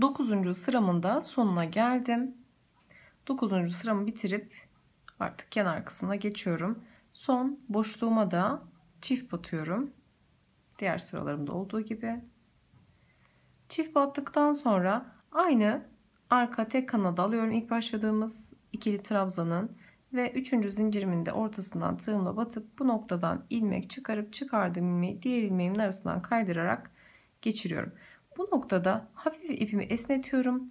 9. sıramın da sonuna geldim. 9. sıramı bitirip artık kenar kısmına geçiyorum. Son boşluğuma da çift batıyorum. Diğer sıralarımda olduğu gibi. Çift battıktan sonra aynı arka tek kanada alıyorum. İlk başladığımız ikili trabzanın ve üçüncü zincirimin de ortasından tığımla batıp bu noktadan ilmek çıkarıp çıkardığım ilmeği diğer ilmeğimin arasından kaydırarak geçiriyorum. Bu noktada hafif ipimi esnetiyorum.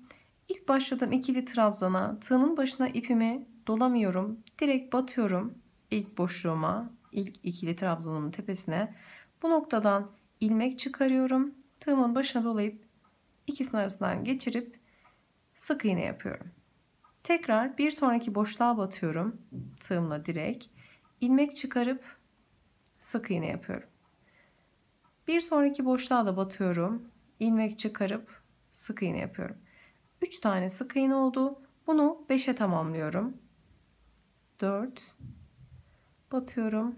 İlk başladığım ikili trabzana tığımın başına ipimi dolamıyorum. Direkt batıyorum ilk boşluğuma, ilk ikili trabzanımın tepesine. Bu noktadan ilmek çıkarıyorum. Tığımın başına dolayıp ikisinin arasından geçirip sık iğne yapıyorum. Tekrar bir sonraki boşluğa batıyorum. Tığımla direkt. ilmek çıkarıp sık iğne yapıyorum. Bir sonraki boşluğa da batıyorum. İlmek çıkarıp sık iğne yapıyorum. 3 tane sık iğne oldu. Bunu 5'e tamamlıyorum. 4 batıyorum.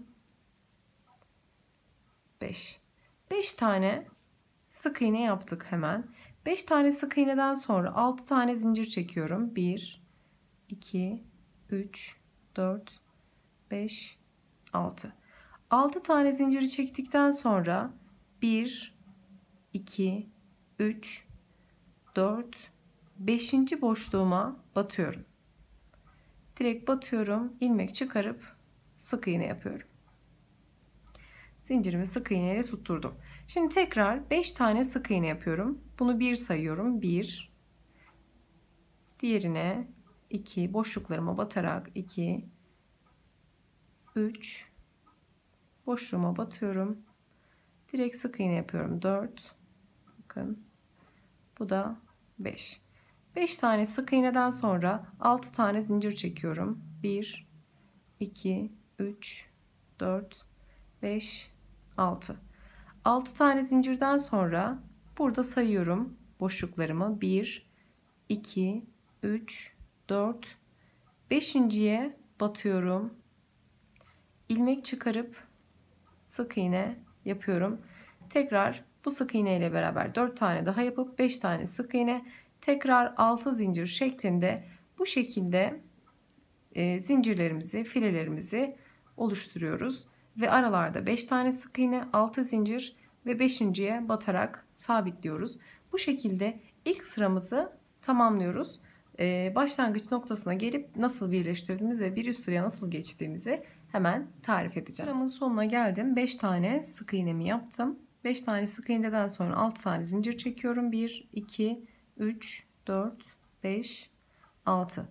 5. 5 tane sık iğne yaptık hemen. 5 tane sık iğneden sonra 6 tane zincir çekiyorum. 1 2 3 4 5 6. 6 tane zinciri çektikten sonra 1 2 3 4 5. boşluğuma batıyorum. Direkt batıyorum, ilmek çıkarıp sık iğne yapıyorum. Zincirimi sık iğne ile tutturdum. Şimdi tekrar 5 tane sık iğne yapıyorum. Bunu 1 sayıyorum. 1 diğerine 2 boşluklarıma batarak 2 3 boşluğuma batıyorum. Direkt sık iğne yapıyorum. 4 bakın bu da 5. 5 tane sık iğneden sonra 6 tane zincir çekiyorum. 1 2 3 4 5 6 6 tane zincirden sonra burada sayıyorum boşluklarımı 1 2 3 4 5.'ye batıyorum ilmek çıkarıp sık iğne yapıyorum tekrar bu sık iğne ile beraber 4 tane daha yapıp 5 tane sık iğne tekrar 6 zincir şeklinde bu şekilde e, zincirlerimizi filelerimizi oluşturuyoruz. Ve aralarda 5 tane sık iğne, 6 zincir ve 5.ye batarak sabitliyoruz. Bu şekilde ilk sıramızı tamamlıyoruz. Ee, başlangıç noktasına gelip nasıl birleştirdiğimizi ve bir üst sıraya nasıl geçtiğimizi hemen tarif edeceğim. Sıramın sonuna geldim. 5 tane sık iğnemi yaptım. 5 tane sık iğneden sonra 6 tane zincir çekiyorum. 1, 2, 3, 4, 5, 6.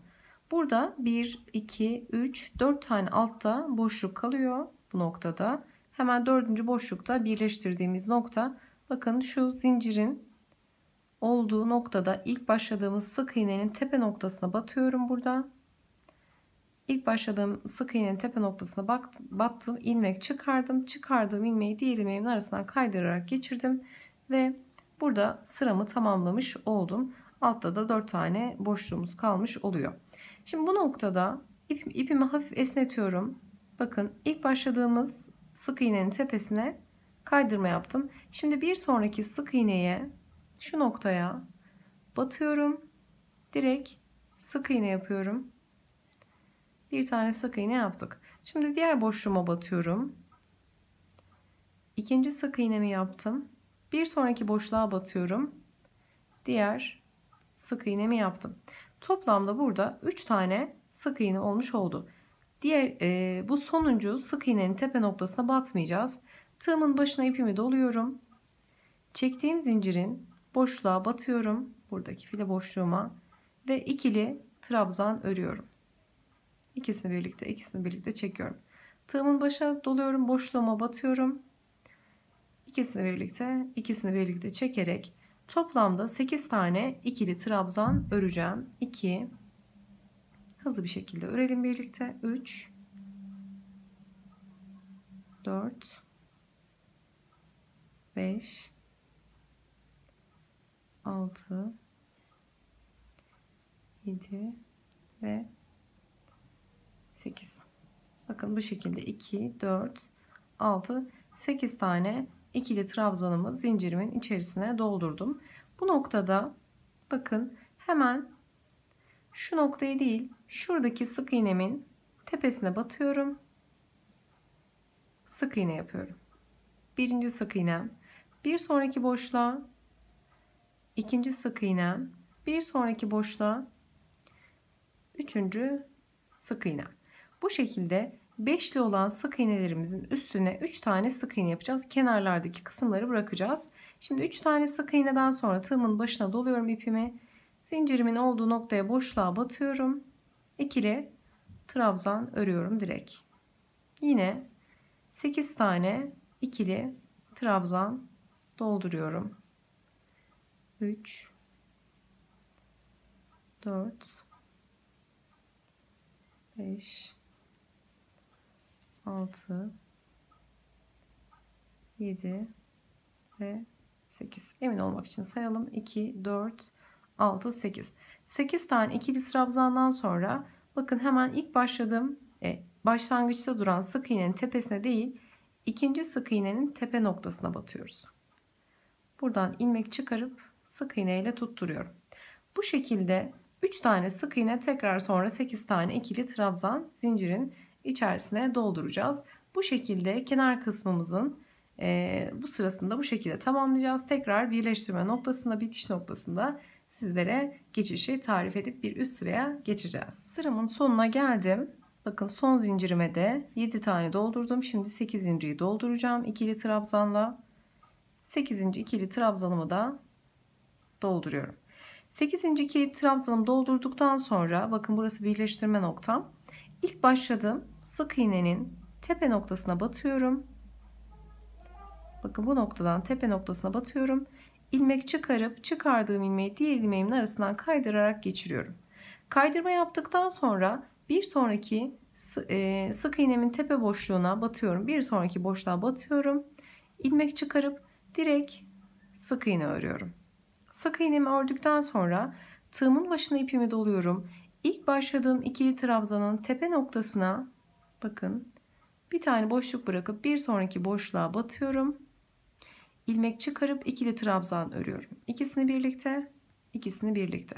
Burada 1, 2, 3, 4 tane altta boşluk kalıyor bu noktada. Hemen dördüncü boşlukta birleştirdiğimiz nokta. Bakın şu zincirin olduğu noktada ilk başladığımız sık iğnenin tepe noktasına batıyorum burada. İlk başladığım sık iğnenin tepe noktasına battım. ilmek çıkardım. Çıkardığım ilmeği diğer ilmeğimin arasından kaydırarak geçirdim. Ve burada sıramı tamamlamış oldum. Altta da 4 tane boşluğumuz kalmış oluyor. Şimdi bu noktada ip, ipimi hafif esnetiyorum. Bakın ilk başladığımız sık iğnenin tepesine kaydırma yaptım. Şimdi bir sonraki sık iğneye şu noktaya batıyorum. Direkt sık iğne yapıyorum. Bir tane sık iğne yaptık. Şimdi diğer boşluğuma batıyorum. İkinci sık iğnemi yaptım. Bir sonraki boşluğa batıyorum. Diğer sık iğnemi yaptım. Toplamda burada 3 tane sık iğne olmuş oldu. Diğer e, bu sonuncu sık iğnenin tepe noktasına batmayacağız. Tığımın başına ipimi doluyorum. Çektiğim zincirin boşluğa batıyorum. Buradaki file boşluğuma ve ikili trabzan örüyorum. İkisini birlikte, ikisini birlikte çekiyorum. Tığımın başına doluyorum, boşluğuma batıyorum. İkisini birlikte, ikisini birlikte çekerek Toplamda 8 tane ikili trabzan öreceğim. 2 hızlı bir şekilde örelim birlikte. 3 4 5 6 7 ve 8 bakın bu şekilde 2 4 6 8 tane ikili trabzanımı zincirimin içerisine doldurdum. Bu noktada bakın hemen şu noktayı değil şuradaki sık iğnemin tepesine batıyorum. Sık iğne yapıyorum. Birinci sık iğnem. Bir sonraki boşluğa ikinci sık iğnem. Bir sonraki boşluğa üçüncü sık iğnem. Bu şekilde beşli olan sık iğnelerimizin üstüne 3 tane sık iğne yapacağız. Kenarlardaki kısımları bırakacağız. Şimdi 3 tane sık iğneden sonra tığımın başına doluyorum ipimi. Zincirimin olduğu noktaya boşluğa batıyorum. İkili trabzan örüyorum direkt. Yine 8 tane ikili trabzan dolduruyorum. 3 4 5 6 7 ve 8. Emin olmak için sayalım. 2 4 6 8. 8 tane ikili trabzandan sonra bakın hemen ilk başladığım e, başlangıçta duran sık iğnenin tepesine değil ikinci sık iğnenin tepe noktasına batıyoruz. Buradan ilmek çıkarıp sık iğne ile tutturuyorum. Bu şekilde 3 tane sık iğne tekrar sonra 8 tane ikili trabzan zincirin içerisine dolduracağız. Bu şekilde kenar kısmımızın e, bu sırasında bu şekilde tamamlayacağız. Tekrar birleştirme noktasında bitiş noktasında sizlere geçişi tarif edip bir üst sıraya geçeceğiz. Sıramın sonuna geldim. Bakın son zincirime de 7 tane doldurdum. Şimdi 8 zinciri dolduracağım ikili trabzanla. 8. ikili trabzanımı da dolduruyorum. 8. ikili trabzanımı doldurduktan sonra bakın burası birleştirme noktam. İlk başladığım sık iğnenin tepe noktasına batıyorum. Bakın bu noktadan tepe noktasına batıyorum. İlmek çıkarıp çıkardığım ilmeği diğer ilmeğimin arasından kaydırarak geçiriyorum. Kaydırma yaptıktan sonra bir sonraki e, sık iğnemin tepe boşluğuna batıyorum. Bir sonraki boşluğa batıyorum. İlmek çıkarıp direkt sık iğne örüyorum. Sık iğnemi ördükten sonra tığımın başına ipimi doluyorum. İlk başladığım ikili trabzanın tepe noktasına bakın bir tane boşluk bırakıp bir sonraki boşluğa batıyorum. İlmek çıkarıp ikili trabzan örüyorum. İkisini birlikte, ikisini birlikte.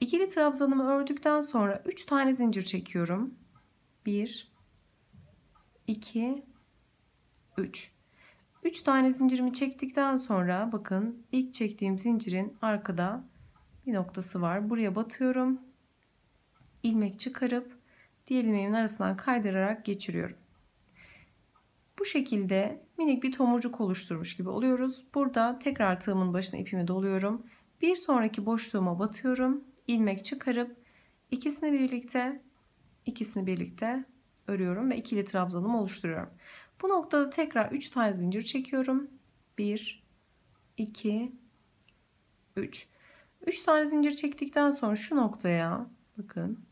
İkili trabzanımı ördükten sonra 3 tane zincir çekiyorum. 1 2 3 3 tane zincirimi çektikten sonra bakın ilk çektiğim zincirin arkada bir noktası var. Buraya batıyorum. ilmek çıkarıp diğer ilmeğimin arasından kaydırarak geçiriyorum. Bu şekilde minik bir tomurcuk oluşturmuş gibi oluyoruz. Burada tekrar tığımın başına ipimi doluyorum. Bir sonraki boşluğuma batıyorum. ilmek çıkarıp ikisini birlikte ikisini birlikte örüyorum ve ikili trabzanımı oluşturuyorum. Bu noktada tekrar 3 tane zincir çekiyorum. 1 2 3 3 tane zincir çektikten sonra şu noktaya bakın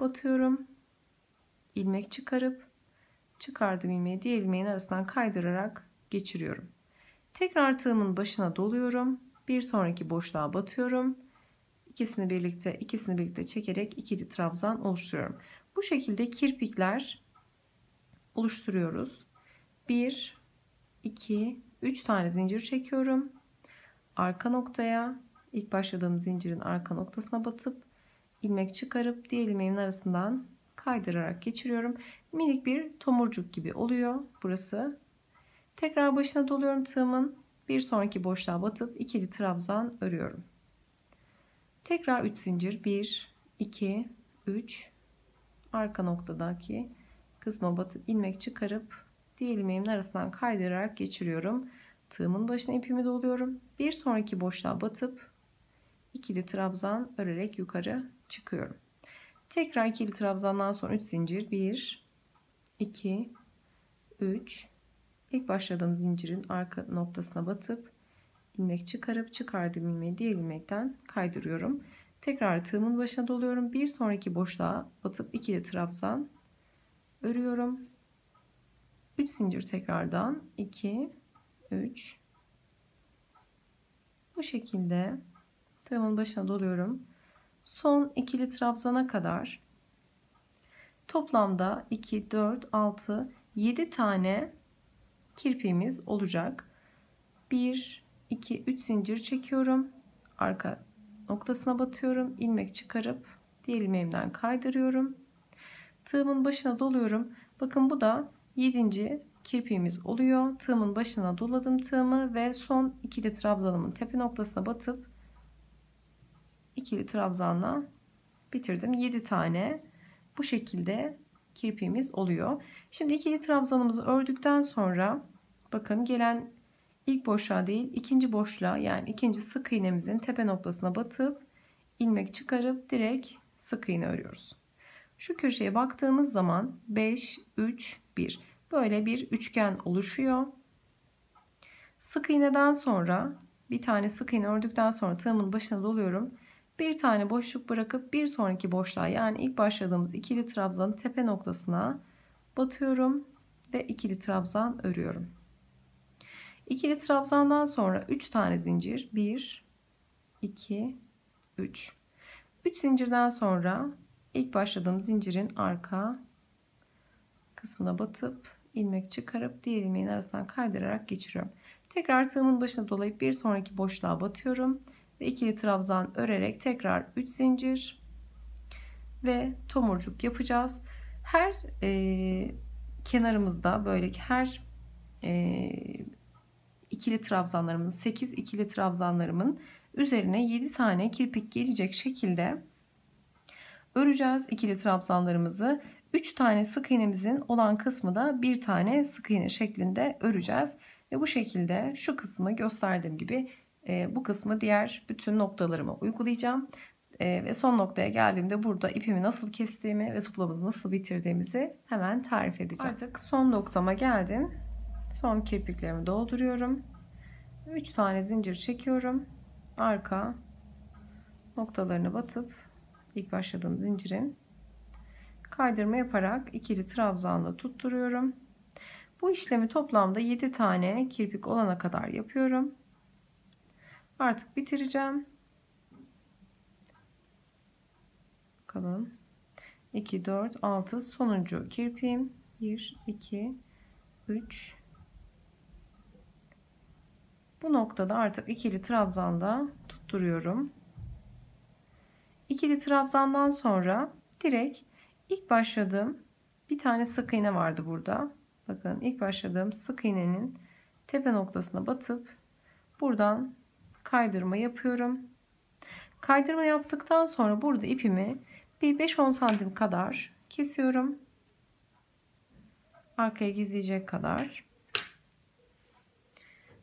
batıyorum. ilmek çıkarıp çıkardığım ilmeği diğer ilmeğin arasından kaydırarak geçiriyorum. Tekrar tığımın başına doluyorum. Bir sonraki boşluğa batıyorum. İkisini birlikte ikisini birlikte çekerek ikili trabzan oluşturuyorum. Bu şekilde kirpikler oluşturuyoruz. 1 2 3 tane zincir çekiyorum. Arka noktaya ilk başladığım zincirin arka noktasına batıp ilmek çıkarıp diğer ilmeğimin arasından kaydırarak geçiriyorum. Minik bir tomurcuk gibi oluyor burası. Tekrar başına doluyorum tığımın. Bir sonraki boşluğa batıp ikili trabzan örüyorum. Tekrar 3 zincir 1 2 3 arka noktadaki kısma batıp ilmek çıkarıp diğer ilmeğimin arasından kaydırarak geçiriyorum. Tığımın başına ipimi doluyorum. Bir sonraki boşluğa batıp ikili trabzan örerek yukarı çıkıyorum. Tekrar ikili trabzandan sonra 3 zincir 1 2 3 ilk başladığım zincirin arka noktasına batıp ilmek çıkarıp çıkardığım ilmeği diğer ilmekten kaydırıyorum. Tekrar tığımın başına doluyorum. Bir sonraki boşluğa batıp ikili trabzan örüyorum. 3 zincir tekrardan 2 3 bu şekilde tığımın başına doluyorum. Son ikili trabzana kadar toplamda 2 4 6 7 tane kirpiğimiz olacak. 1 2 3 zincir çekiyorum. arka noktasına batıyorum. ilmek çıkarıp diğer ilmeğimden kaydırıyorum. Tığımın başına doluyorum. Bakın bu da 7. kirpiğimiz oluyor. Tığımın başına doladım tığımı ve son ikili trabzanımın tepe noktasına batıp ikili trabzanla bitirdim. 7 tane bu şekilde kirpiğimiz oluyor. Şimdi ikili trabzanımızı ördükten sonra bakın gelen ilk boşluğa değil ikinci boşluğa yani ikinci sık iğnemizin tepe noktasına batıp ilmek çıkarıp direkt sık iğne örüyoruz. Şu köşeye baktığımız zaman 5 3 1 böyle bir üçgen oluşuyor. Sık iğneden sonra bir tane sık iğne ördükten sonra tığımın başına doluyorum. Bir tane boşluk bırakıp bir sonraki boşluğa yani ilk başladığımız ikili trabzanın tepe noktasına batıyorum ve ikili trabzan örüyorum. İkili trabzandan sonra 3 tane zincir 1 2 3 3 zincirden sonra ilk başladığım zincirin arka kısmına batıp ilmek çıkarıp diğer ilmeğin arasından kaydırarak geçiriyorum. Tekrar tığımın başına dolayıp bir sonraki boşluğa batıyorum ve ikili trabzan örerek tekrar 3 zincir ve tomurcuk yapacağız. Her e, kenarımızda böyle her e, ikili trabzanlarımın 8 ikili trabzanlarımın üzerine 7 tane kirpik gelecek şekilde öreceğiz ikili trabzanlarımızı. 3 tane sık iğnemizin olan kısmı da bir tane sık iğne şeklinde öreceğiz. Ve bu şekilde şu kısmı gösterdiğim gibi e, bu kısmı diğer bütün noktalarıma uygulayacağım. E, ve son noktaya geldiğimde burada ipimi nasıl kestiğimi ve suplamızı nasıl bitirdiğimizi hemen tarif edeceğim. Artık son noktama geldim. Son kirpiklerimi dolduruyorum. 3 tane zincir çekiyorum. Arka noktalarını batıp ilk başladığım zincirin kaydırma yaparak ikili trabzanla tutturuyorum. Bu işlemi toplamda 7 tane kirpik olana kadar yapıyorum. Artık bitireceğim. Bakalım. 2, 4, 6 sonuncu kirpiğim. 1, 2, 3. Bu noktada artık ikili trabzanda tutturuyorum. İkili trabzandan sonra direkt ilk başladığım bir tane sık iğne vardı burada. Bakın ilk başladığım sık iğnenin tepe noktasına batıp buradan kaydırma yapıyorum. Kaydırma yaptıktan sonra burada ipimi bir 5-10 santim kadar kesiyorum. Arkaya gizleyecek kadar.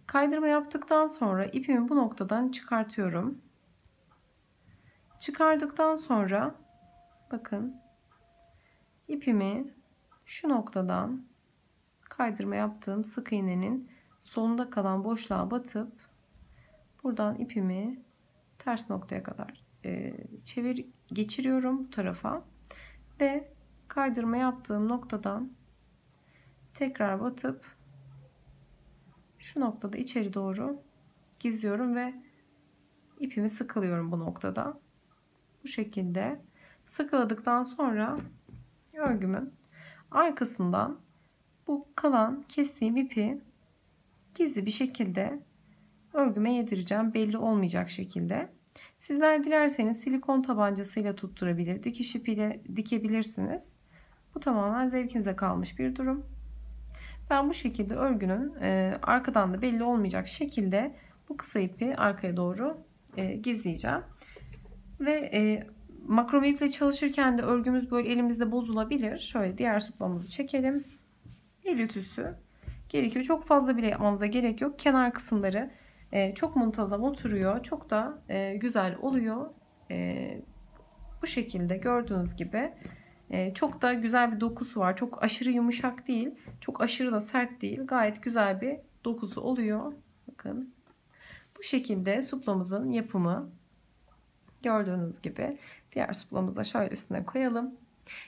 Kaydırma yaptıktan sonra ipimi bu noktadan çıkartıyorum. Çıkardıktan sonra bakın ipimi şu noktadan kaydırma yaptığım sık iğnenin solunda kalan boşluğa batıp buradan ipimi ters noktaya kadar e, çevir geçiriyorum bu tarafa ve kaydırma yaptığım noktadan tekrar batıp şu noktada içeri doğru gizliyorum ve ipimi sıkılıyorum bu noktada. Bu şekilde sıkıladıktan sonra örgümün arkasından bu kalan kestiğim ipi gizli bir şekilde örgüme yedireceğim. Belli olmayacak şekilde. Sizler dilerseniz silikon tabancasıyla tutturabilir, dikiş ipiyle dikebilirsiniz. Bu tamamen zevkinize kalmış bir durum. Ben bu şekilde örgünün e, arkadan da belli olmayacak şekilde bu kısa ipi arkaya doğru e, gizleyeceğim. Ve e, makrome iple çalışırken de örgümüz böyle elimizde bozulabilir. Şöyle diğer suplamızı çekelim. El ütüsü gerekiyor. Çok fazla bile yapmanıza gerek yok. Kenar kısımları e, çok muntazam oturuyor. Çok da e, güzel oluyor. E, bu şekilde gördüğünüz gibi e, çok da güzel bir dokusu var. Çok aşırı yumuşak değil. Çok aşırı da sert değil. Gayet güzel bir dokusu oluyor. Bakın. Bu şekilde suplamızın yapımı gördüğünüz gibi. Diğer suplamızı da şöyle üstüne koyalım.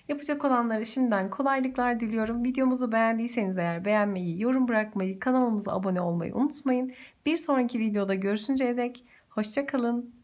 Yapacak olanlara şimdiden kolaylıklar diliyorum. Videomuzu beğendiyseniz eğer beğenmeyi, yorum bırakmayı, kanalımıza abone olmayı unutmayın. Bir sonraki videoda görüşünceye dek hoşçakalın.